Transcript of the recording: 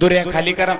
दुर्या खाली करा.